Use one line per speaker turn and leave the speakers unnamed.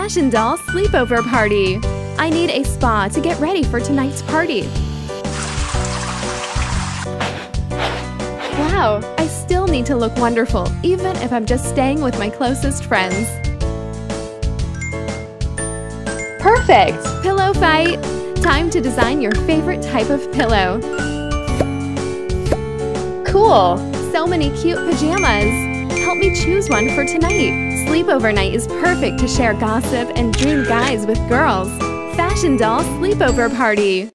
Fashion doll sleepover party. I need a spa to get ready for tonight's party. Wow, I still need to look wonderful, even if I'm just staying with my closest friends.
Perfect!
Pillow fight! Time to design your favorite type of pillow.
Cool!
So many cute pajamas! Help me choose one for tonight. Sleepover night is perfect to share gossip and dream guys with girls. Fashion Doll Sleepover Party!